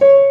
you